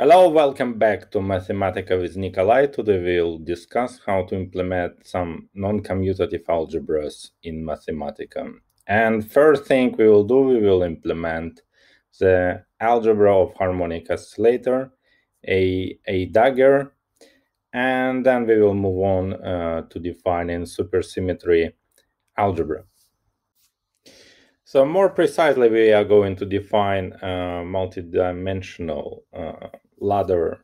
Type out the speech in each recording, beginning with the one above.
Hello, welcome back to Mathematica with Nikolay. Today we'll discuss how to implement some non-commutative algebras in Mathematica. And first thing we will do, we will implement the algebra of harmonic oscillator, a, a dagger, and then we will move on uh, to defining supersymmetry algebra. So more precisely, we are going to define a multidimensional uh, ladder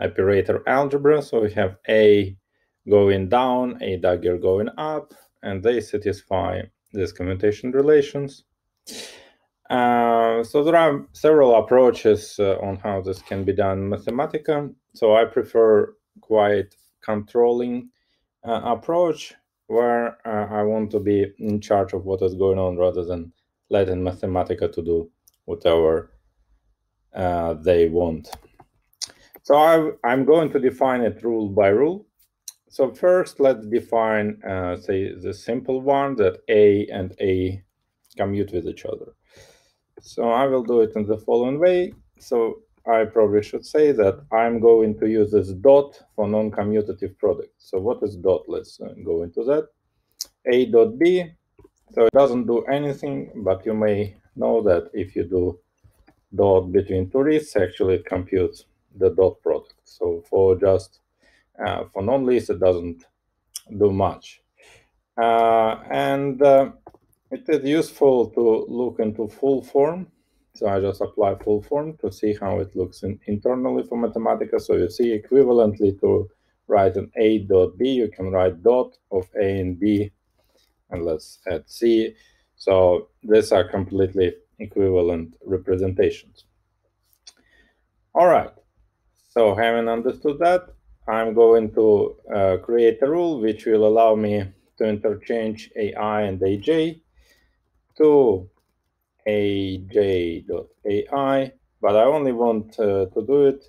operator algebra. So we have A going down, A dagger going up, and they satisfy these commutation relations. Uh, so there are several approaches uh, on how this can be done in Mathematica. So I prefer quite controlling uh, approach where uh, I want to be in charge of what is going on rather than letting Mathematica to do whatever uh, they want. So I, am going to define it rule by rule. So first, let's define, uh, say, the simple one that A and A commute with each other. So I will do it in the following way. So I probably should say that I'm going to use this dot for non-commutative product. So what is dot? Let's uh, go into that. A dot B. So it doesn't do anything, but you may know that if you do dot between two lists, actually it computes the dot product. So for just uh, for non-list, it doesn't do much. Uh, and uh, it is useful to look into full form. So I just apply full form to see how it looks in, internally for Mathematica. So you see equivalently to write an A dot B, you can write dot of A and B, and let's add C. So these are completely equivalent representations. All right. So having understood that, I'm going to uh, create a rule which will allow me to interchange AI and AJ to aj.ai, but I only want uh, to do it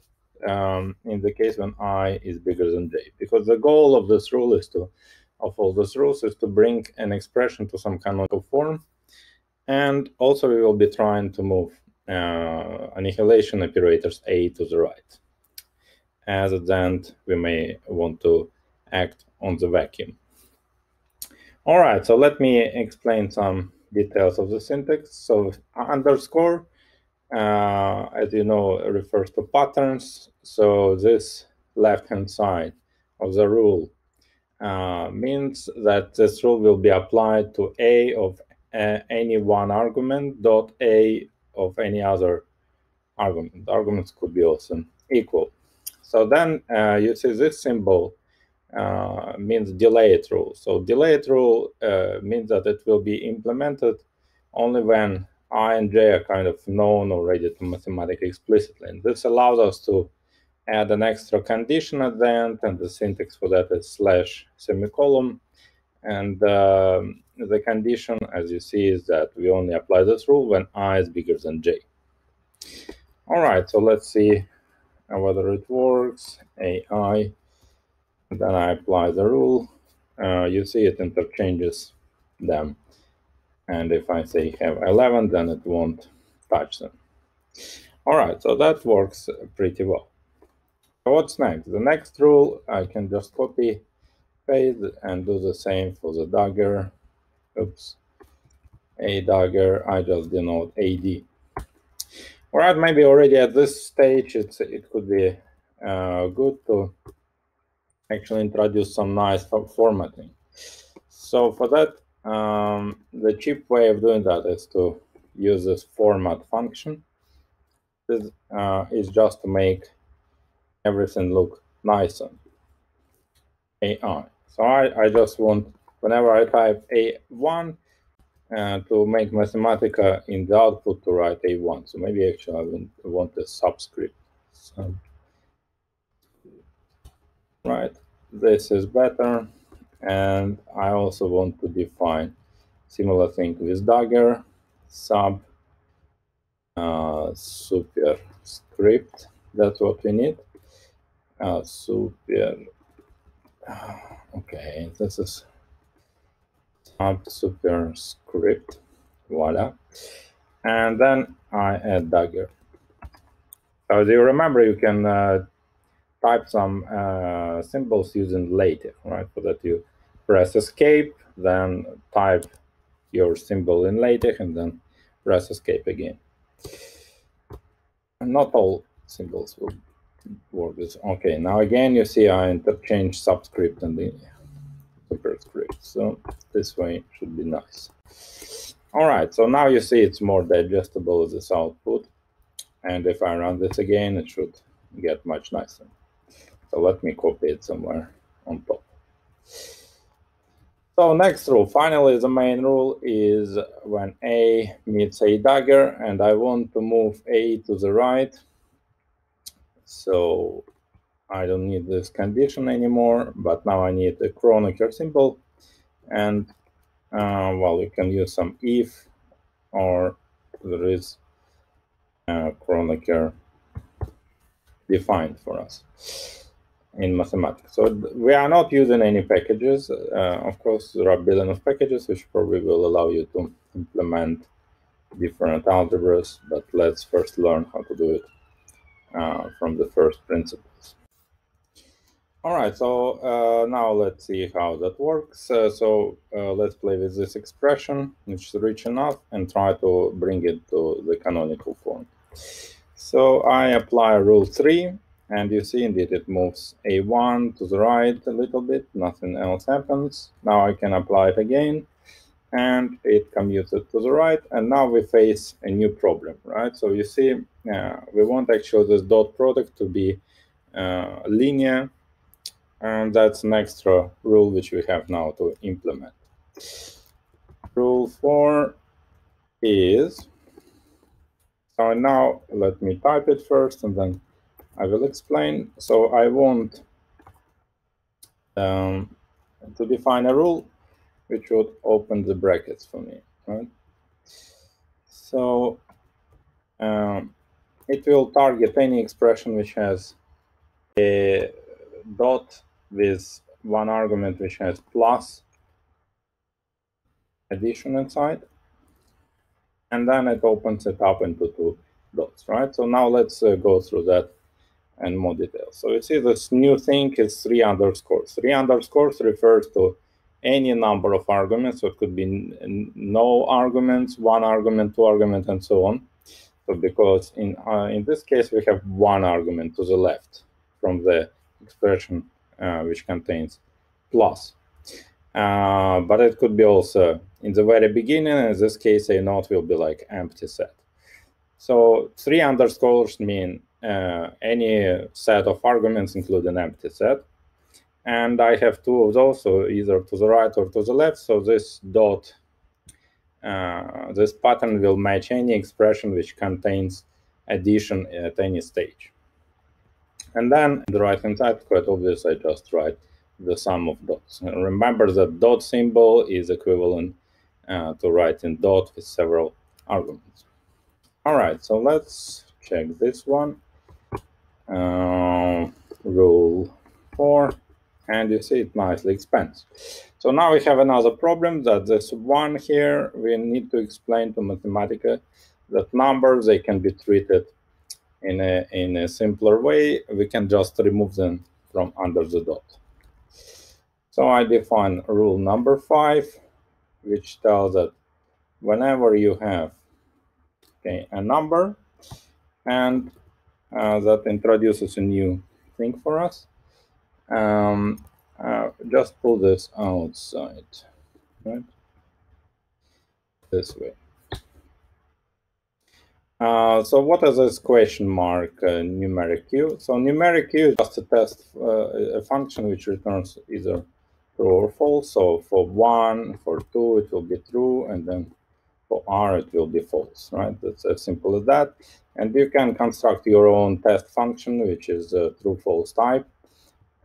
um, in the case when i is bigger than j, because the goal of this rule is to, of all these rules, is to bring an expression to some canonical form, and also we will be trying to move uh, annihilation operators a to the right as at the end we may want to act on the vacuum. All right, so let me explain some details of the syntax. So underscore, uh, as you know, refers to patterns. So this left-hand side of the rule uh, means that this rule will be applied to a of uh, any one argument dot a of any other argument. Arguments could be also equal. So then uh, you see this symbol uh, means delayed rule. So delayed rule uh, means that it will be implemented only when i and j are kind of known already to Mathematica explicitly. And this allows us to add an extra condition at the end, and the syntax for that is slash semicolon. And uh, the condition, as you see, is that we only apply this rule when i is bigger than j. All right, so let's see whether it works, AI, then I apply the rule. Uh, you see it interchanges them. And if I say have 11, then it won't touch them. All right, so that works pretty well. What's next? The next rule, I can just copy, paste, and do the same for the dagger. Oops. A dagger, I just denote AD. All right, maybe already at this stage, it's it could be uh, good to actually introduce some nice formatting. So for that, um, the cheap way of doing that is to use this format function. This uh, is just to make everything look nicer. AI. So I, I just want, whenever I type A1, uh, to make Mathematica in the output to write A1. So maybe actually I want a subscript. So, right, this is better. And I also want to define similar thing with Dagger, sub, uh, superscript. That's what we need. Uh, super. Okay, this is sub superscript. Voila. And then I add dagger. So as you remember, you can uh, type some uh, symbols using LaTeX, right? So that you press escape, then type your symbol in LaTeX, and then press escape again. And not all symbols will work this. Okay, now again, you see I interchange subscript and the superscript. So this way should be nice. All right, so now you see it's more digestible as this output. And if I run this again, it should get much nicer. So let me copy it somewhere on top. So next rule, finally, the main rule is when A meets a dagger and I want to move A to the right. So I don't need this condition anymore, but now I need a Kronecker symbol. And uh, well, you can use some if or there is a Kronecker defined for us in Mathematica. So we are not using any packages. Uh, of course, there are billion of packages which probably will allow you to implement different algebras, but let's first learn how to do it uh, from the first principles. All right, so uh, now let's see how that works. Uh, so uh, let's play with this expression, which is rich enough, and try to bring it to the canonical form. So I apply rule 3, and you see indeed it moves a1 to the right a little bit, nothing else happens. Now I can apply it again, and it commutes to the right, and now we face a new problem, right? So you see, uh, we want actually this dot product to be uh, linear, and that's an extra rule which we have now to implement. Rule 4 is, so now let me type it first and then I will explain. So I want um, to define a rule which would open the brackets for me, right? So um, it will target any expression which has a dot with one argument which has plus addition inside. And then it opens it up into two dots, right? So now let's uh, go through that and more details. So you see this new thing is three underscores. Three underscores refers to any number of arguments. So it could be no arguments, one argument, two arguments, and so on. So because in uh, in this case we have one argument to the left from the expression uh, which contains plus. Uh, but it could be also in the very beginning, in this case, a node will be like empty set. So three underscores mean uh, any set of arguments include an empty set. And I have two of those, so either to the right or to the left. So this dot, uh, this pattern will match any expression which contains addition at any stage. And then the right-hand side, quite obvious, I just write the sum of dots. And remember that dot symbol is equivalent uh, to writing dot with several arguments. All right, so let's check this one. Uh, rule 4, and you see it nicely expands. So now we have another problem that this one here, we need to explain to Mathematica that numbers, they can be treated in a, in a simpler way, we can just remove them from under the dot. So I define rule number five, which tells that whenever you have okay, a number and uh, that introduces a new thing for us, um, uh, just pull this outside, right? This way. Uh, so what is this question mark uh, numeric q? So numeric q is just a test, uh, a function which returns either true or false. So for one, for two, it will be true, and then for r, it will be false, right? That's as simple as that. And you can construct your own test function, which is a true-false type,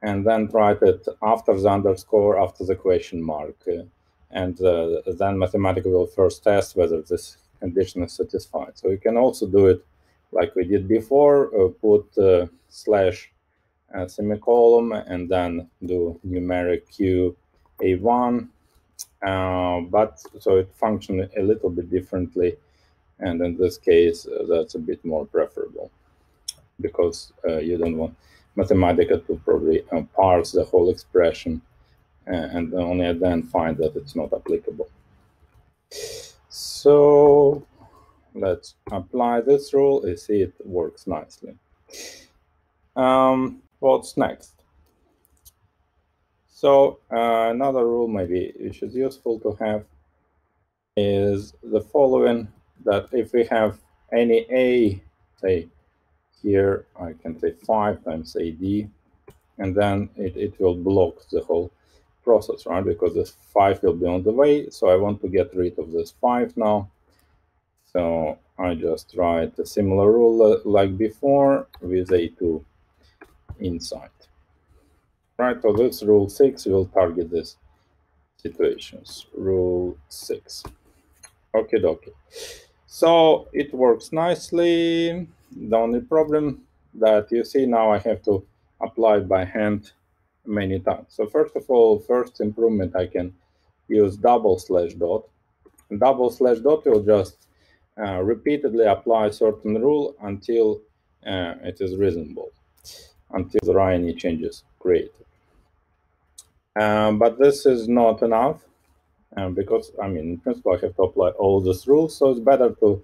and then write it after the underscore, after the question mark. Uh, and uh, then Mathematica will first test whether this condition is satisfied. So you can also do it like we did before, uh, put uh, slash uh, semicolon and then do numeric q a1. Uh, but so it functions a little bit differently. And in this case, that's a bit more preferable. because you don't want Mathematica to probably uh, parse the whole expression uh, and only then find that it's not applicable. So let's apply this rule. You see it works nicely. Um, what's next? So uh, another rule maybe which is useful to have is the following, that if we have any A, say here, I can say 5 times AD, and then it, it will block the whole process, right? Because this 5 will be on the way, so I want to get rid of this 5 now. So I just write a similar rule uh, like before with A2 inside. Right, so this rule 6 will target these situations. Rule 6. Okay, dokie. So it works nicely. The only problem that you see now I have to apply by hand many times. So first of all, first improvement, I can use double slash dot. Double slash dot will just uh, repeatedly apply certain rule until uh, it is reasonable, until there are any changes created. Um, but this is not enough um, because, I mean, in principle, I have to apply all these rules. So it's better to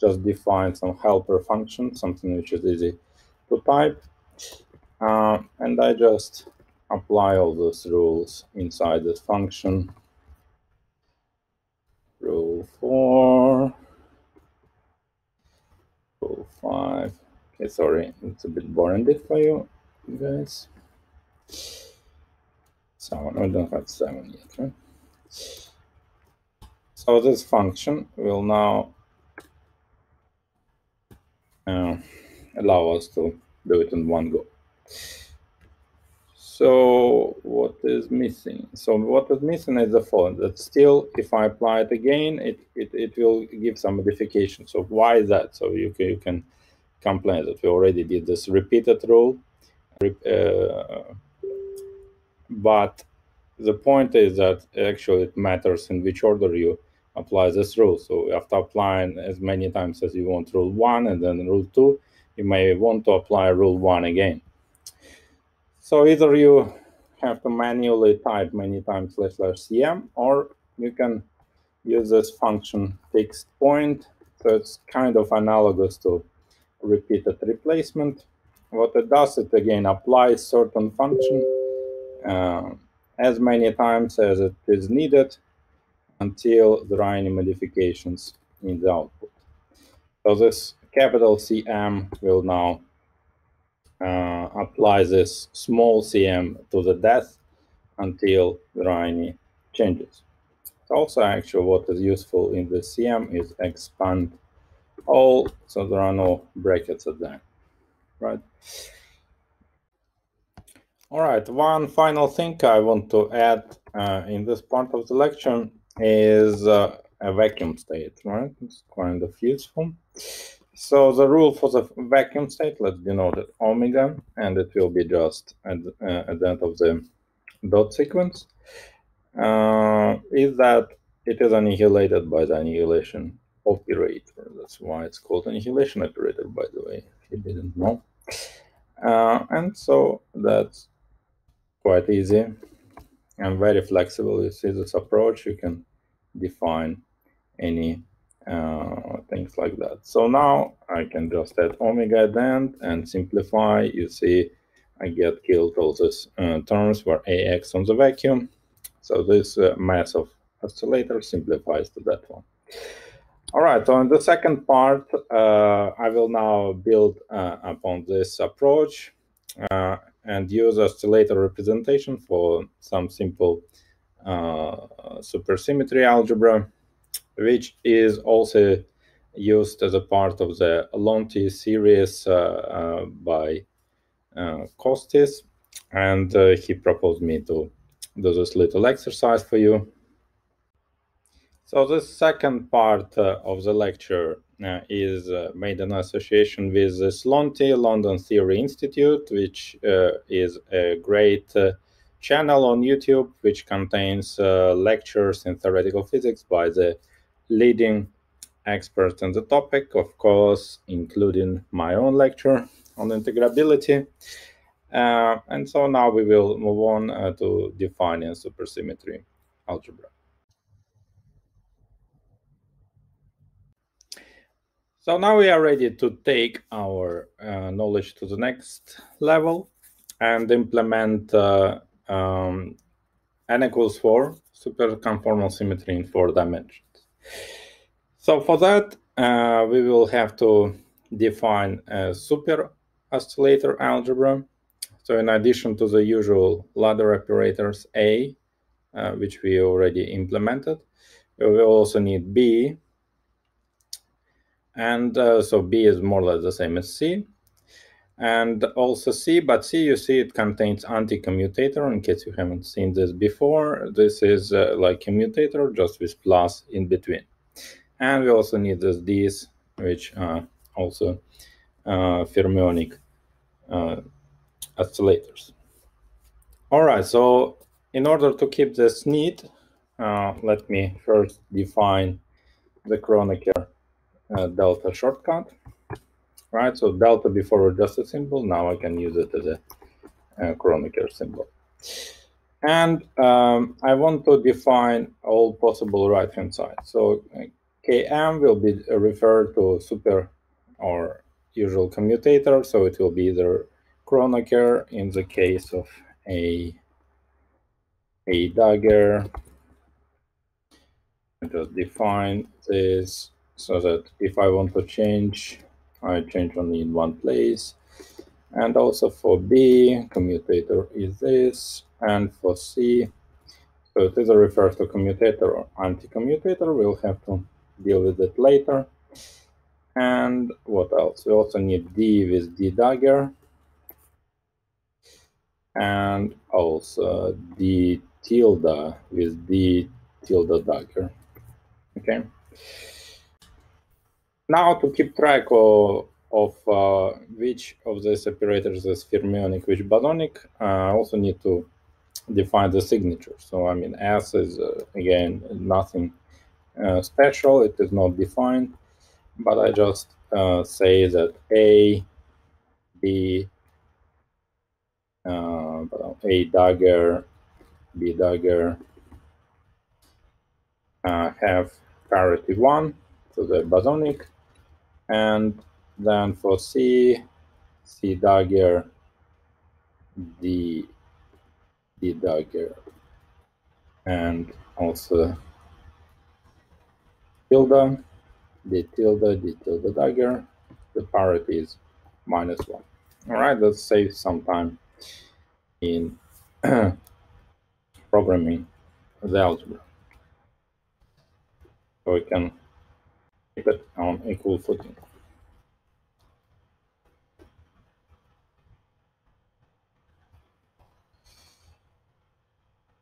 just define some helper function, something which is easy to type. Uh, and I just apply all those rules inside this function. Rule 4, rule 5. Okay, sorry, it's a bit boring bit for you guys. Seven, I don't have seven yet, right? So this function will now uh, allow us to do it in one go. So what is missing? So what is missing is the following, that still, if I apply it again, it, it, it will give some modification. So why is that? So you can, you can complain that we already did this repeated rule. Uh, but the point is that actually it matters in which order you apply this rule. So after applying as many times as you want rule one and then rule two, you may want to apply rule one again. So either you have to manually type many times slash slash cm, or you can use this function fixed point. So it's kind of analogous to repeated replacement. What it does, it again applies certain function uh, as many times as it is needed until there are any modifications in the output. So this capital CM will now uh, apply this small cm to the depth until there are any changes. Also, actually, what is useful in the cm is expand all, so there are no brackets at end, right? All right, one final thing I want to add uh, in this part of the lecture is uh, a vacuum state, right? It's kind of useful. So the rule for the vacuum state, let's denote it omega, and it will be just at, uh, at the end of the dot sequence, uh, is that it is annihilated by the annihilation operator. That's why it's called annihilation operator, by the way, if you didn't know. Uh, and so that's quite easy and very flexible. You see this approach, you can define any uh, things like that. So now I can just add omega at the end and simplify. You see, I get killed all these uh, terms where AX on the vacuum. So this uh, mass of oscillator simplifies to that one. All right, so in the second part, uh, I will now build uh, upon this approach uh, and use oscillator representation for some simple uh, supersymmetry algebra, which is also used as a part of the Lonti series uh, uh, by Costis. And he proposed me to do this little exercise for you. So the second part uh, of the lecture uh, is uh, made an association with the Lonti London Theory Institute, which uh, is a great uh, channel on YouTube which contains uh, lectures in theoretical physics by the leading experts on the topic, of course, including my own lecture. on integrability. And so now we will move on to defining supersymmetry algebra. So now we are ready to take our uh, knowledge to the next level and implement uh, um, n equals 4 superconformal symmetry in four dimensions. So for that, uh, we will have to define a super oscillator algebra. So in addition to the usual ladder operators A, uh, which we already implemented, we will also need B. And uh, so B is more or less the same as C and also C, but C, you see it contains anti-commutator, in case you haven't seen this before. This is uh, like commutator, just with plus in between. And we also need this D's, which are also uh, fermionic uh, oscillators. All right, so in order to keep this neat, uh, let me first define the Kronecker uh, delta shortcut right? So delta before was just a symbol. Now I can use it as a, a Kronecker symbol. And um, I want to define all possible right-hand side. So uh, Km will be referred to super or usual commutator. So it will be either Kronecker in the case of a, a dagger. I just define this so that if I want to change I change only in one place. And also for B, commutator is this, and for C, so it either refers to commutator or anti-commutator. We'll have to deal with it later. And what else? We also need D with D dagger. And also D tilde with D tilde dagger. Okay. Now to keep track of, of uh, which of these operators is fermionic, which bosonic, uh, I also need to define the signature. So I mean, S is uh, again nothing uh, special; it is not defined, but I just uh, say that A, B, uh, A dagger, B dagger have parity one, so they're bosonic and then for C, C dagger, D, D dagger, and also tilde, D tilde, D tilde dagger, the parity is minus one. All right, let's save some time in programming the algebra. So we can keep it on equal footing.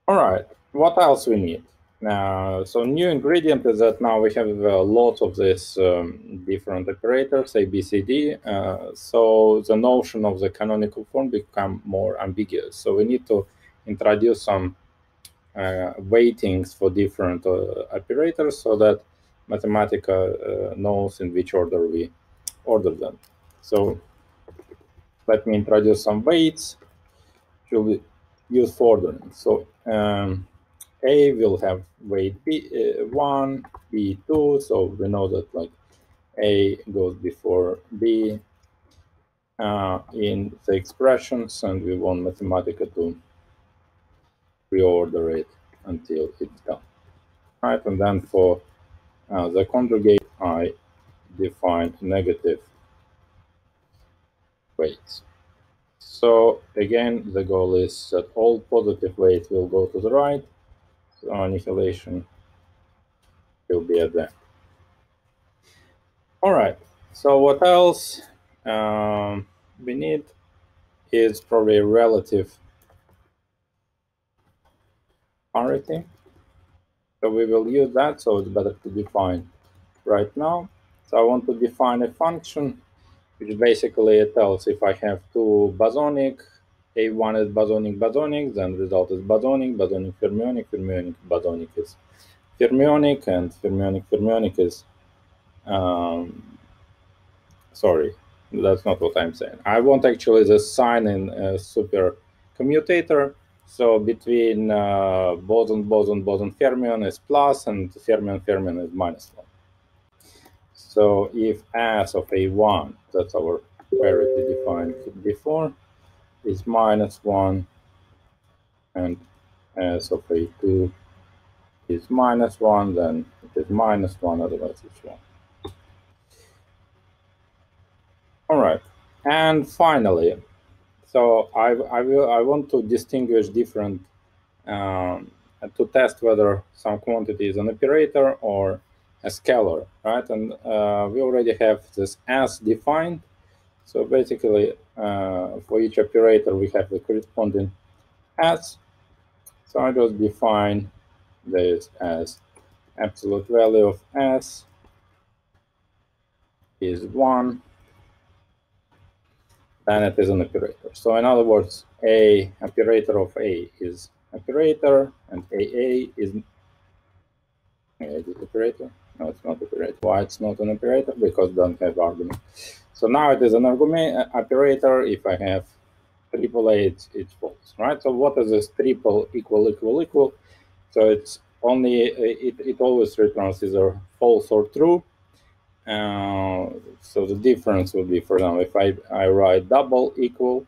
All right, what else we need? Uh, so new ingredient is that now we have a lot of these um, different operators, A, B, C, D. Uh, so the notion of the canonical form become more ambiguous. So we need to introduce some uh, weightings for different uh, operators so that Mathematica uh, knows in which order we order them. So let me introduce some weights will be used for ordering. So um, A will have weight B, uh, 1, B 2, so we know that like A goes before B uh, in the expressions, and we want Mathematica to reorder it until it's done. Right, and then for uh, the conjugate I define negative weights. So again, the goal is that all positive weights will go to the right, so annihilation will be at end. All right, so what else um, we need is probably relative parity. So we will use that, so it's better to define right now. So I want to define a function which basically tells if I have two bosonic, A1 is bosonic bosonic, then result is bosonic, bosonic fermionic, fermionic bosonic is fermionic, and fermionic fermionic is, um, sorry, That's not what I'm saying. I want actually the sign in a super commutator. So between uh, boson, boson, boson, fermion is plus and fermion, fermion is minus one. So if S of A1, that's our parity defined before, is minus one, and S of A2 is minus one, then it is minus one, otherwise it's one. All right, and finally, so I, I will I want to distinguish different um, to test whether some quantity is an operator or a scalar, right? And uh, we already have this S defined. So basically, uh, for each operator, we have the corresponding S. So I just define this as absolute value of S is 1 then it is an operator. So in other words, a operator of A is operator, and AA is a operator. No, it's not operator. Why it's not an operator? Because it doesn't have argument. So now it is an argument uh, operator. If I have triple A, it's, it's false, right? So what is this triple equal equal equal? So it's only it, it always returns either false or true. Uh, so the difference will be, for example, if I, I write double equal,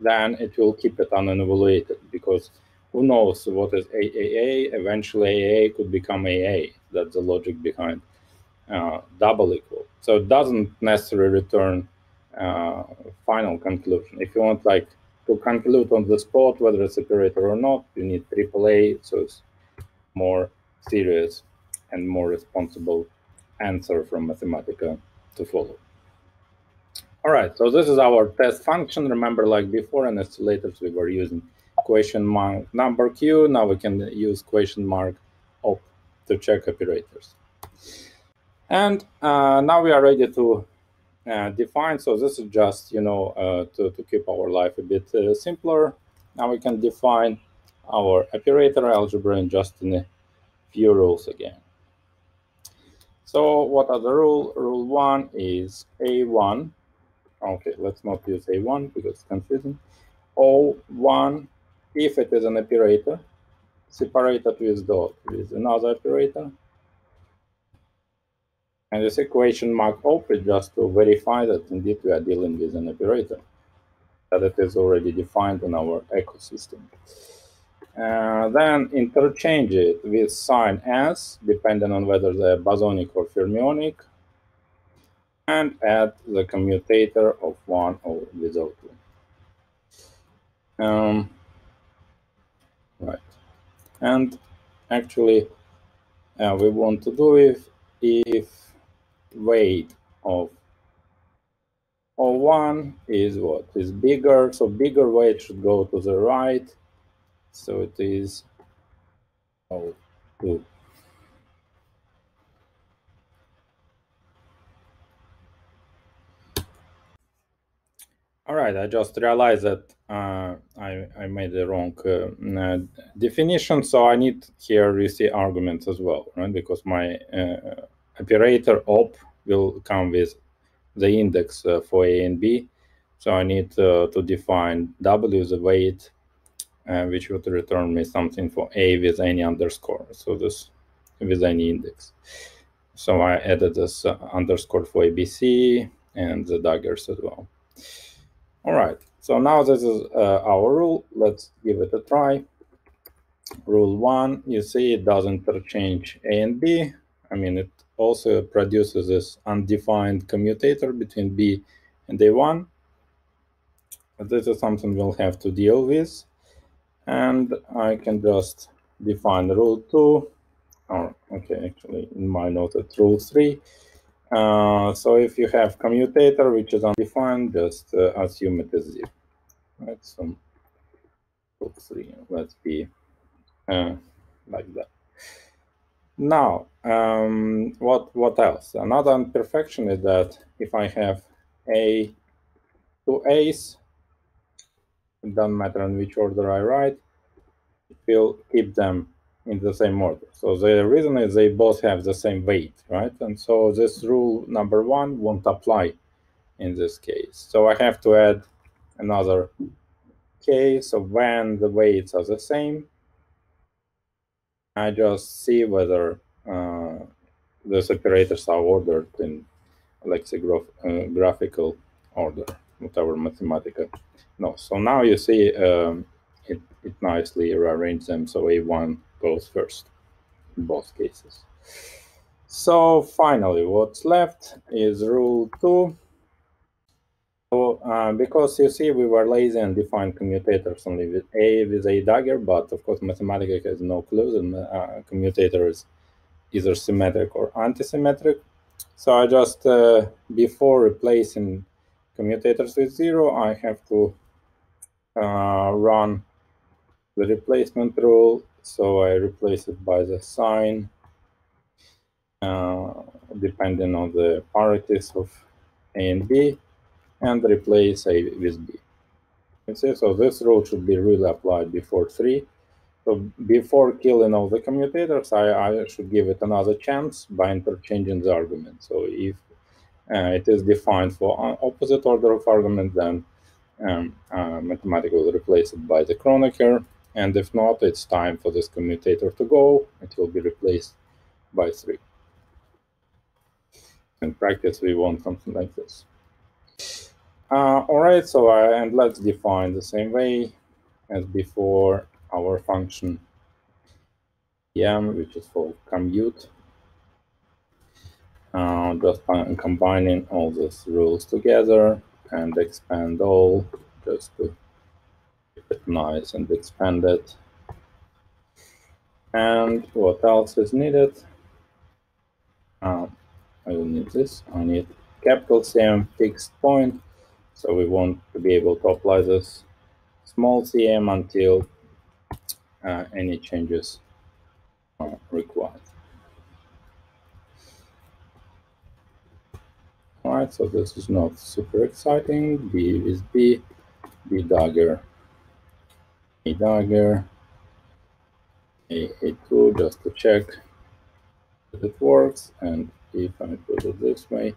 then it will keep it unevaluated because who knows what is AAA? Eventually, AA could become AA. That's the logic behind uh, double equal. So it doesn't necessarily return uh, final conclusion. If you want like to conclude on the spot whether it's a operator or not, you need AAA. So it's more serious and more responsible answer from Mathematica to follow. All right, so this is our test function. Remember, like before in oscillators, we were using question mark number q. Now we can use question mark op to check operators. And uh, now we are ready to uh, define. So this is just, you know, uh, to, to keep our life a bit uh, simpler. Now we can define our operator algebra in just in a few rules again. So what are the rule? Rule one is A1. Okay, let's not use A1 because it's confusing. O1, if it is an operator, separated with dot with another operator. And this equation mark op is just to verify that indeed we are dealing with an operator, that it is already defined in our ecosystem. Uh, then interchange it with sign S, depending on whether they're bosonic or fermionic, and add the commutator of one or without two. Um, right. And actually, uh, we want to do if, if weight of O1 is what? Is bigger, so bigger weight should go to the right, so it is oh, two. All right, I just realized that uh, I, I made the wrong uh, uh, definition. So I need here see arguments as well, right? Because my uh, operator op will come with the index uh, for A and B. So I need to define W, the weight, uh, which would return me something for a with any underscore. So this with any index. So I added this uh, underscore for ABC and the daggers as well. All right, so now this is uh, our rule. Let's give it a try. Rule one, you see it doesn't interchange A and B. I mean, it also produces this undefined commutator between B and A1. This is something we'll have to deal with and I can just define rule two. Oh, okay, actually in my note it's rule three. Uh, so if you have commutator which is undefined, just uh, assume it is zero. Right, so rule three, let's be uh, like that. Now, um, what what else? Another imperfection is that if I have a two a's it doesn't matter in which order I write, it will keep them in the same order. So the reason is they both have the same weight, right? And so this rule number one won't apply in this case. So I have to add another case of when the weights are the same. I just see whether uh, those operators are ordered in lexicographical uh, order, whatever mathematical. No, so now you see um, it, it nicely rearranged them so A1 goes first in both cases. So finally, what's left is rule two. So uh, because you see we were lazy and defined commutators only with A with a dagger, but of course Mathematica has no clues and uh, commutator is either symmetric or anti-symmetric. So I just, uh, before replacing commutators with zero, I have to run the replacement rule. So I replace it by the sign, uh, depending on the parities of A and B, and replace A with B. So this rule should be really applied before 3. So before killing all the commutators, I, I should give it another chance by interchanging the argument. So if uh, it is defined for opposite order of argument, then um, uh, Mathematica will replace it by the Kronecker. And if not, it's time for this commutator to go. It will be replaced by 3. In practice, we want something like this. Uh, all right, so uh, and let's define the same way as before our function m, which is for commute. Uh, just combining all these rules together and expand all just to keep it nice and expand it. And what else is needed? Uh, I will need this. I need capital CM fixed point so we want to be able to apply this small CM until uh, any changes are required. Right, so this is not super exciting. B is B, B dagger, A dagger, A, A2 just to check that it works. And if I put it this way,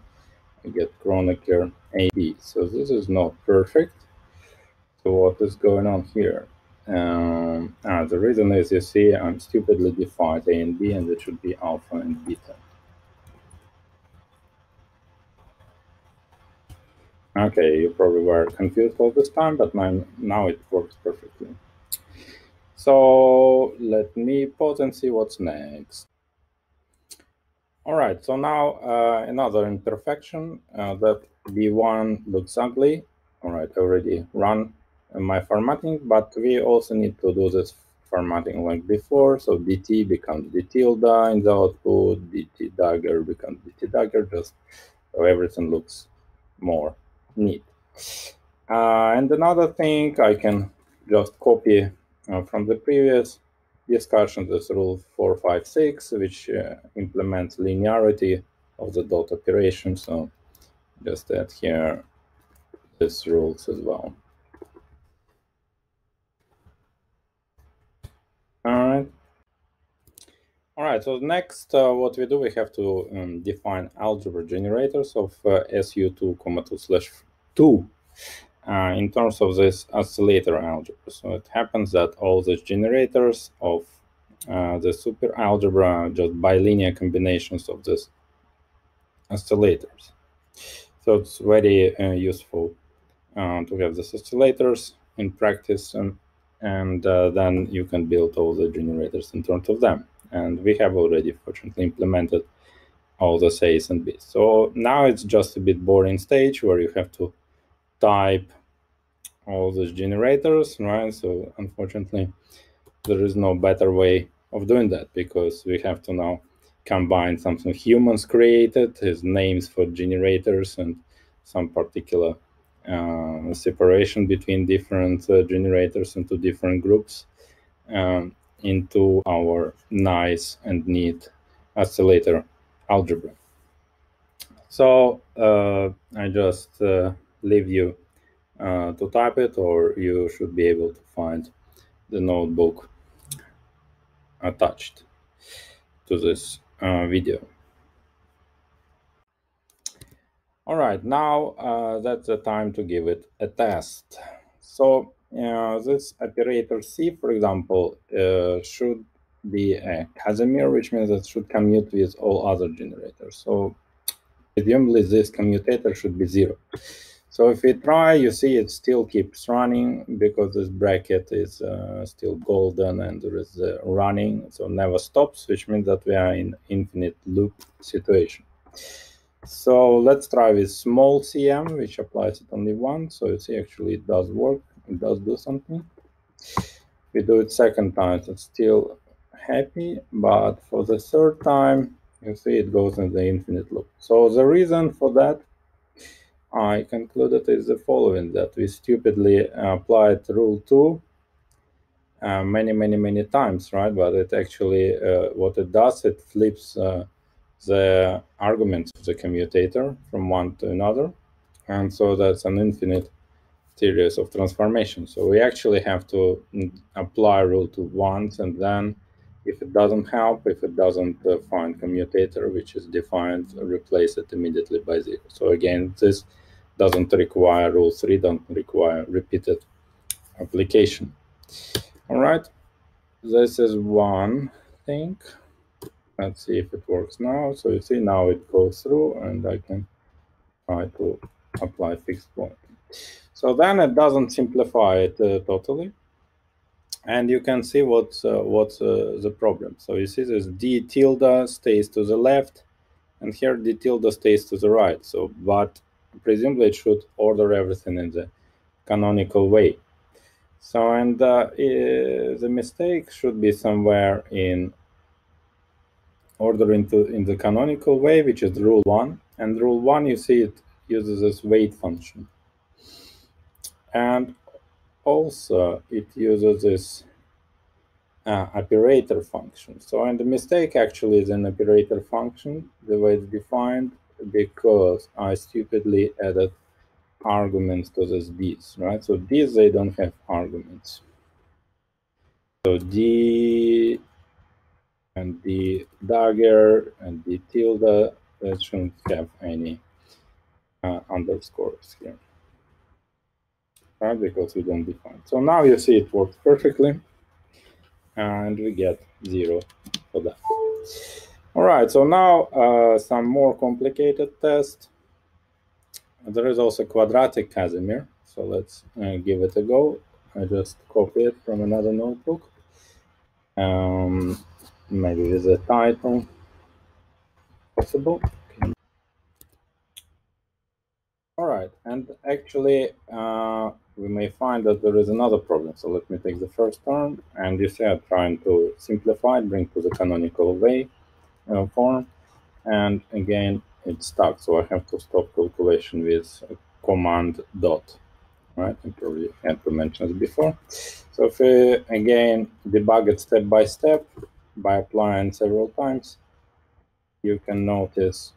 I get Kronecker AB. So this is not perfect. So what is going on here? Um, ah, the reason is you see I'm stupidly defined A and B and it should be alpha and beta. Okay, you probably were confused all this time, but my, now it works perfectly. So let me pause and see what's next. All right, so now uh, another imperfection uh, that B1 looks ugly. All right, I already run my formatting, but we also need to do this formatting like before. So DT becomes D tilde in the output, DT dagger becomes DT dagger, just so everything looks more neat. Uh, and another thing, I can just copy uh, from the previous discussion this rule 456, which uh, implements linearity of the dot operation. So just add here this rules as well. All right. All right, so next, uh, what we do, we have to um, define algebra generators of uh, SU2, comma 2 slash 2 uh, in terms of this oscillator algebra. So it happens that all these generators of uh, the super algebra just bilinear combinations of these oscillators. So it's very uh, useful to have these oscillators in practice, and, and then you can build all the generators in terms of them. And we have already, fortunately, implemented all the A's and B's. So now it's just a bit boring stage where you have to type all those generators, right? So unfortunately, there is no better way of doing that because we have to now combine something humans created, his names for generators and some particular uh, separation between different uh, generators into different groups um, into our nice and neat oscillator algebra. So uh, I just uh, leave you uh, to type it, or you should be able to find the notebook attached to this uh, video. All right, now uh, that's the time to give it a test. So this operator C, for example, uh, should be a Casimir, which means it should commute with all other generators. So presumably this commutator should be zero. So if we try, you see it still keeps running because this bracket is uh, still golden and there is uh, running, so never stops, which means that we are in infinite loop situation. So let's try with small cm, which applies it only once. So you see actually it does work, it does do something. We do it second time, it's still happy, but for the third time, you see it goes in the infinite loop. So the reason for that I concluded is the following, that we stupidly applied rule 2 uh, many, many, many times, right? But it actually, uh, what it does, it flips uh, the arguments of the commutator from one to another. And so that's an infinite series of transformations. So we actually have to mm, apply rule 2 once and then if it doesn't help, if it doesn't uh, find commutator, which is defined, replace it immediately by zero. So again, this doesn't require rule three, don't require repeated application. All right, this is one thing. Let's see if it works now. So you see now it goes through and I can try to apply fixed point. So then it doesn't simplify it uh, totally. And you can see what's, uh, what's uh, the problem. So you see this d tilde stays to the left and here d tilde stays to the right. So, but presumably it should order everything in the canonical way. So, and uh, the mistake should be somewhere in order into in the canonical way, which is rule one. And rule one, you see it uses this weight function. And also it uses this uh, operator function. So, and the mistake actually is an operator function, the way it's defined, because I stupidly added arguments to this d's, right? So these, they don't have arguments. So d and the dagger and the tilde, that shouldn't have any uh, underscores here, Because we don't define. So now you see it works perfectly and we get zero for that. All right, so now uh, some more complicated test. There is also quadratic Casimir, so let's uh, give it a go. I just copy it from another notebook. Um, maybe with a title possible. All right, and actually uh, we may find that there is another problem. So let me take the first term, and you see I'm trying to simplify bring to the canonical way uh, form. And again, it's stuck. So I have to stop calculation with command dot, right? I probably had to mention this before. So if we, again, debug it step by step by applying several times, you can notice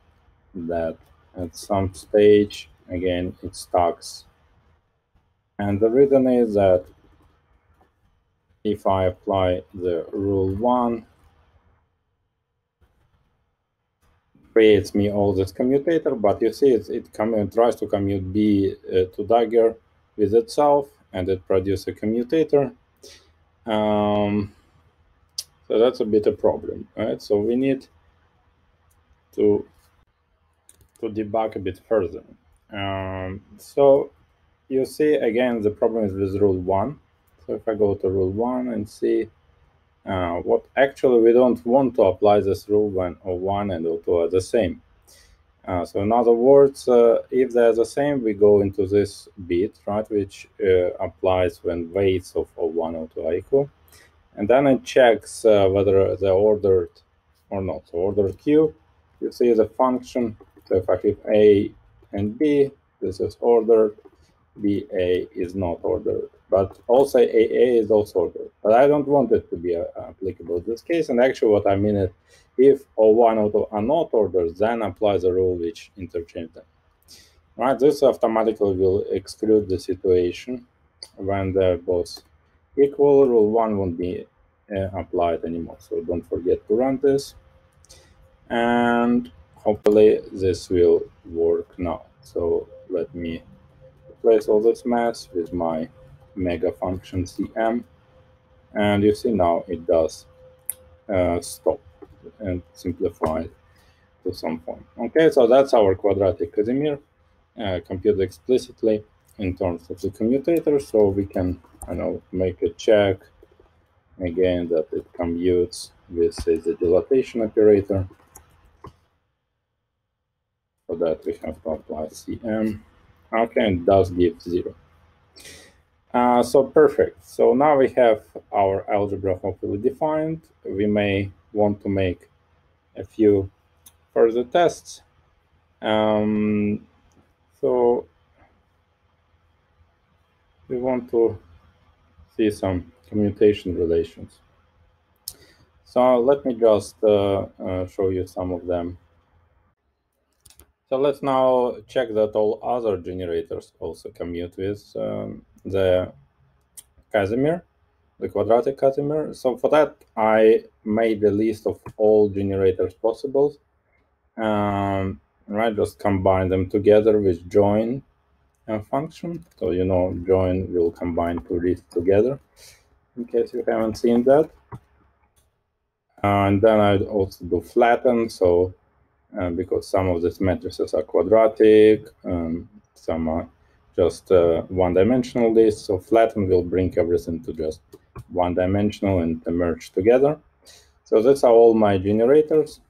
that at some stage, again, it stocks. And the reason is that if I apply the rule one, creates me all this commutator, but you see it, it, tries to commute B uh, to dagger with itself, and it produces a commutator. Um, so that's a bit a problem, right? So we need to to debug a bit further. Um, so you see again the problem is with rule one. So if I go to rule one and see uh, what actually we don't want to apply this rule when O1 and O2 are the same. Uh, so in other words, uh, if they're the same, we go into this bit, right, which uh, applies when weights of O1 O2 are equal. And then it checks uh, whether they're ordered or not. So ordered Q, you see the function. So if I keep A and B, this is ordered, BA is not ordered but also AA is also ordered. But I don't want it to be uh, applicable in this case. And actually what I mean is if O1 O2 are not ordered, then apply the rule which interchange them. Right, this automatically will exclude the situation when they're both equal. Rule 1 won't be uh, applied anymore. So don't forget to run this. And hopefully this will work now. So let me replace all this mess with my mega function cm. And you see now it does uh, stop and simplify to some form. Okay, so that's our quadratic Casimir uh, computed explicitly in terms of the commutator. So we can, you know, make a check again that it commutes with say, the dilatation operator. For that we have to apply Cm. Okay, and does give zero. Uh, so perfect. So now we have our algebra hopefully defined. We may want to make a few further tests. Um, so we want to see some commutation relations. So let me just uh, uh, show you some of them. So let's now check that all other generators also commute with um, the Casimir, the quadratic Casimir. So for that, I made a list of all generators possible. Um, right, just combine them together with join uh, function. So you know, join will combine two lists together. In case you haven't seen that. And then I also do flatten. So uh, because some of these matrices are quadratic, um, some are just uh, one-dimensional lists. So flatten will bring everything to just one-dimensional and merge together. So that's all my generators.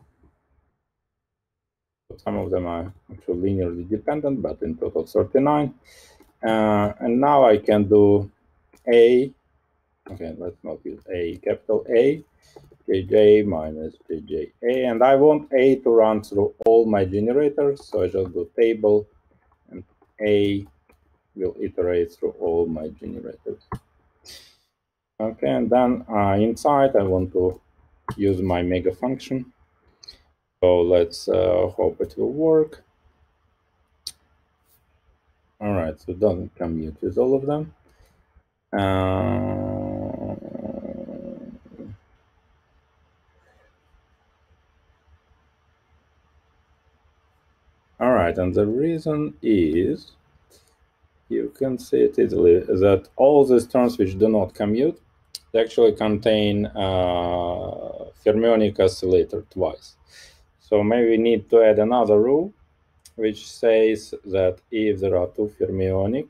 Some of them are actually linearly dependent, but in total 39. Uh, and now I can do A. Okay, let's not use A, capital A, jj minus jja. And I want A to run through all my generators. So I just do table and A will iterate through all my generators. Okay, and then uh, inside I want to use my mega function. So let's uh, hope it will work. All right, so it doesn't commute with all of them. Uh, all right, and the reason is, you can see it easily, that all these terms which do not commute, they actually contain uh, fermionic oscillator twice. So maybe we need to add another rule, which says that if there are two fermionic,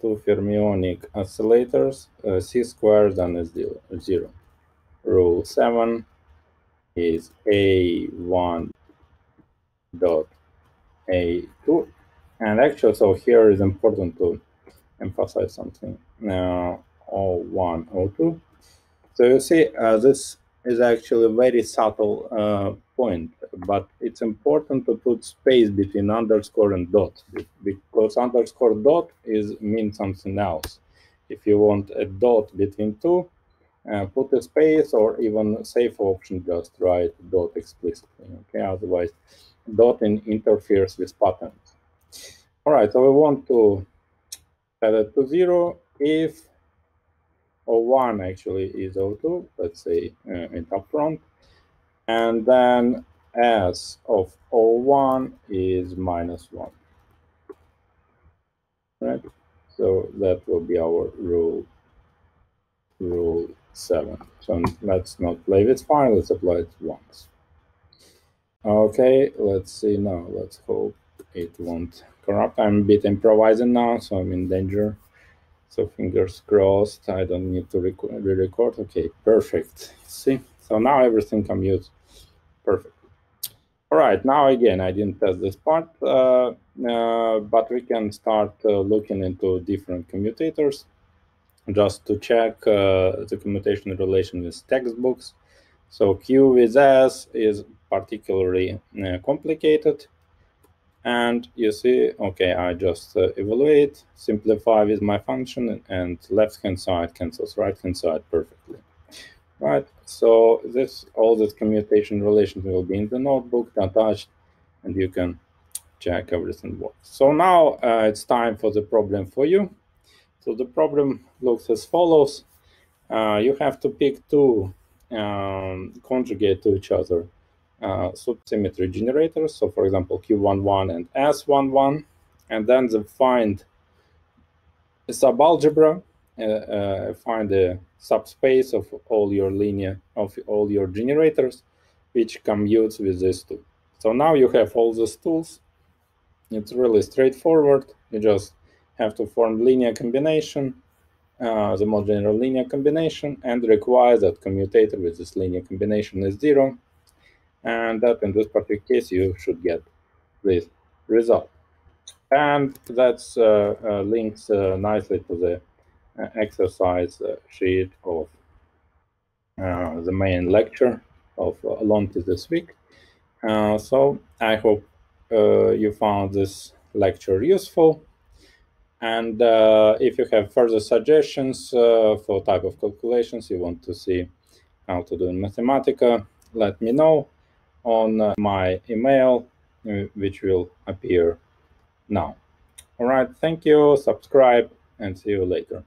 two fermionic oscillators, uh, c squared then is zero. Rule seven is a1 dot a2, and actually, so here is important to emphasize something. Now, O1, O2. So you see, uh, this is actually a very subtle uh, point, but it's important to put space between underscore and dot because underscore dot is mean something else. If you want a dot between two, uh, put a space or even safe option, just write dot explicitly. Okay, otherwise dot in interferes with patterns. All right, so we want to set it to zero if O1 actually is O2, let's say uh, in top front. And then S of O1 is minus 1. Right? So that will be our rule, rule 7. So let's not play with fine, let's apply it once. Okay, let's see now. Let's hope it won't corrupt. I'm a bit improvising now, so I'm in danger. So fingers crossed, I don't need to re-record. Okay, perfect. See, so now everything commutes perfect. All right, now again, I didn't test this part, uh, uh, but we can start uh, looking into different commutators just to check uh, the commutation relation with textbooks. So Q with S is particularly uh, complicated. And you see, okay, I just uh, evaluate, simplify with my function, and left-hand side cancels right-hand side perfectly. Right, so this all this commutation relations will be in the notebook attached, and you can check everything works. So now uh, it's time for the problem for you. So the problem looks as follows. Uh, you have to pick two um, conjugate to each other uh, supersymmetry generators. So for example, Q11 and S11, and then the find a subalgebra, uh, uh, find the subspace of all your linear, of all your generators, which commutes with this two. So now you have all these tools. It's really straightforward. You just have to form linear combination, uh, the most general linear combination, and require that commutator with this linear combination is zero. And that in this particular case, you should get this result. And that's uh, uh, links uh, nicely to the uh, exercise uh, sheet of the main lecture of Lonti this week. so I hope you found this lecture useful. And uh, if you have further suggestions uh, for type of calculations you want to see how to do in Mathematica, let me know on uh, my email, which will appear now. All right, thank you, subscribe, and see you later.